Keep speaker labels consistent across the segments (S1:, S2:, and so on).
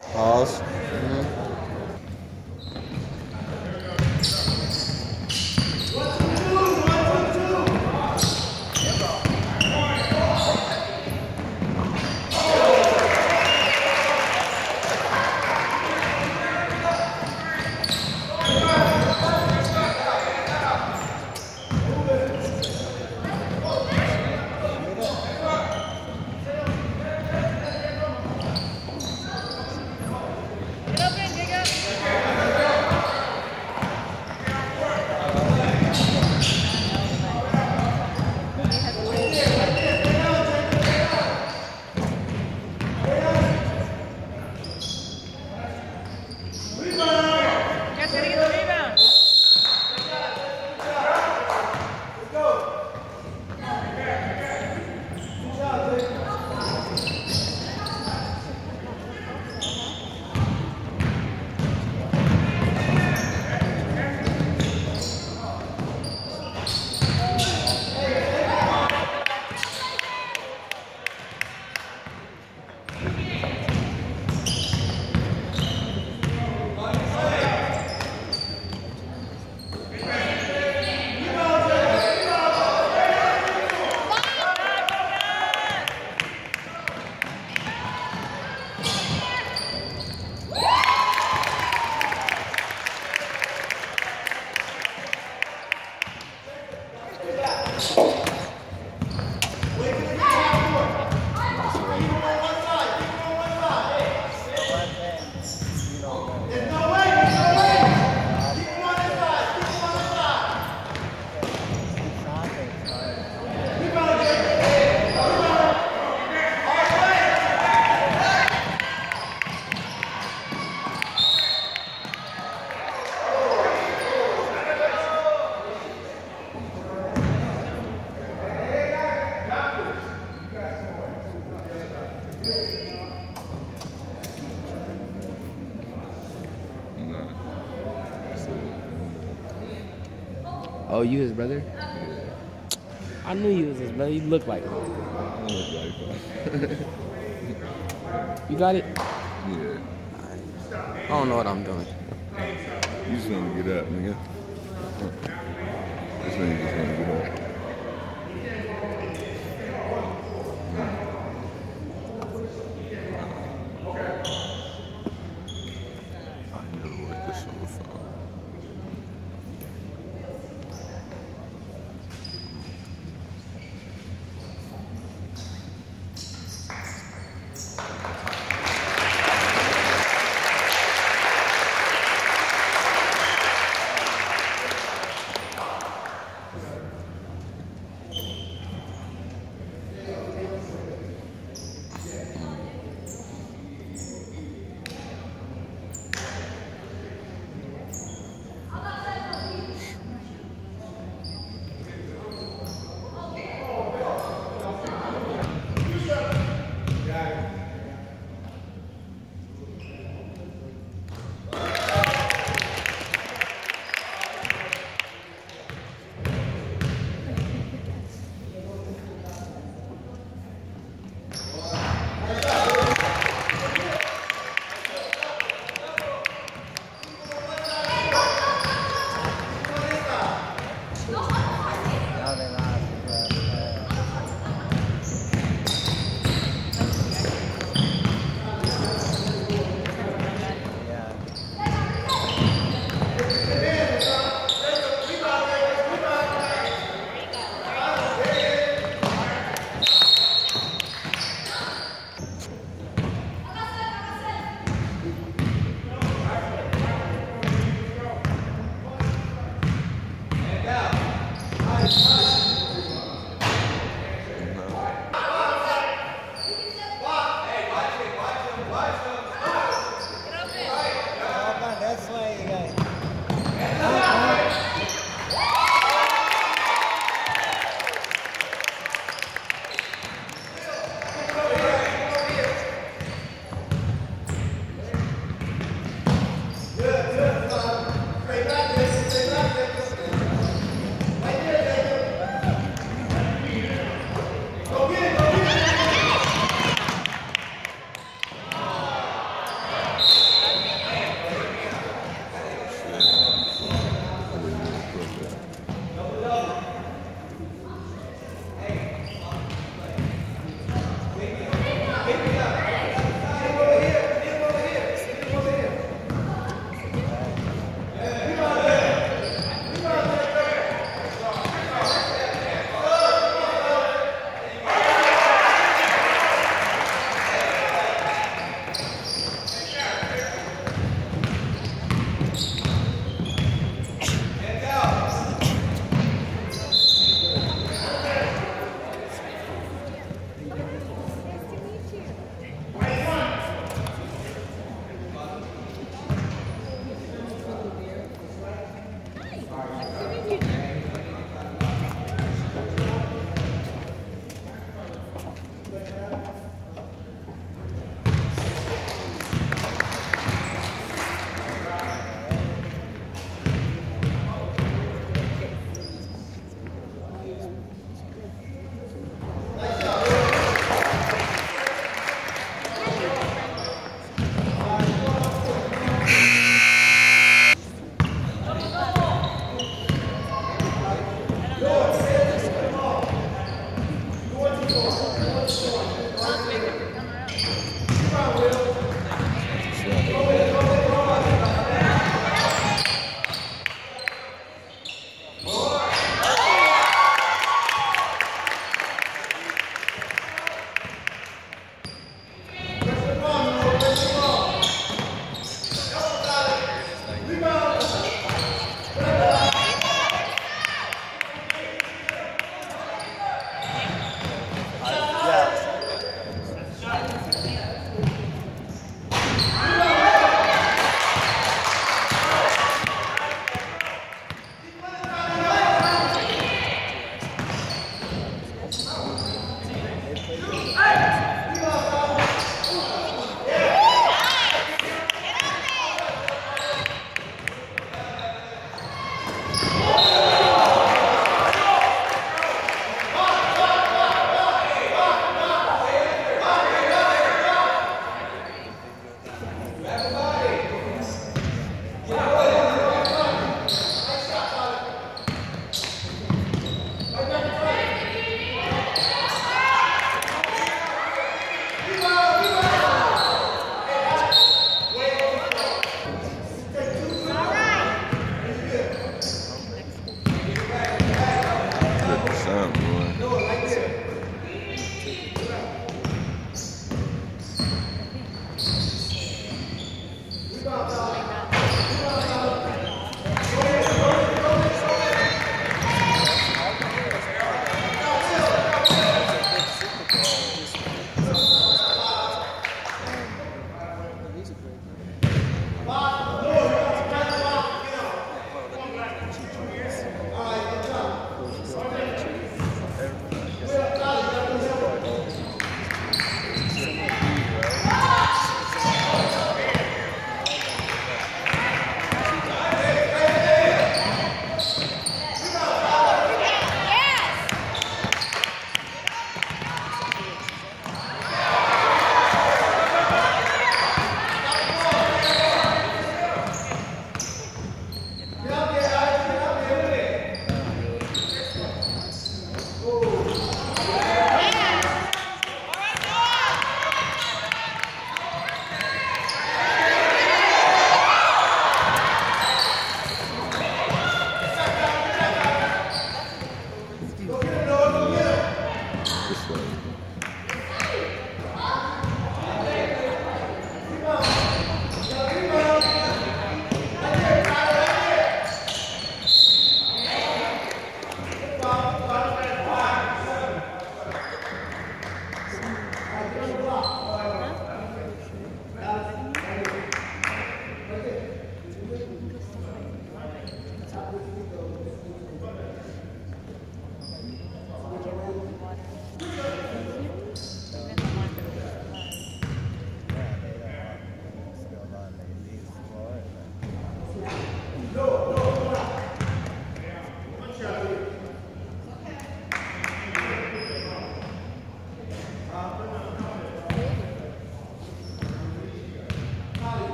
S1: 好，嗯。
S2: Oh, you his brother? I knew you was his brother. You look like him.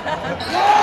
S3: snacks.